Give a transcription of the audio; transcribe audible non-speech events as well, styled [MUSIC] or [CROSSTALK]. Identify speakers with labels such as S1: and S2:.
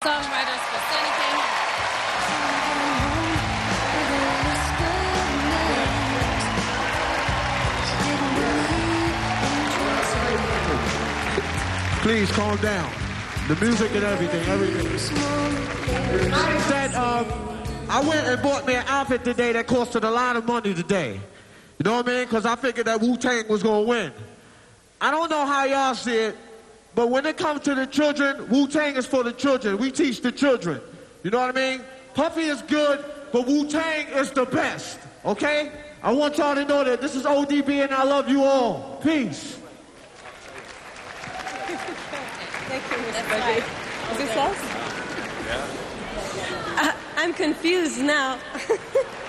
S1: Songwriters for Sunny King.
S2: Please calm down. The music and everything, everything. That um, I went and bought me an outfit today that costed a lot of money today. You know what I mean? Because I figured that Wu Tang was gonna win. I don't know how y'all see it, but when it comes to the children, Wu Tang is for the children. We teach the children. You know what I mean? Puffy is good, but Wu Tang is the best. Okay? I want y'all to know that this is ODB and I love you all. Peace.
S3: Thank you, Mr. Frederick. Is this us? Yeah. Uh, I, I'm confused now. [LAUGHS]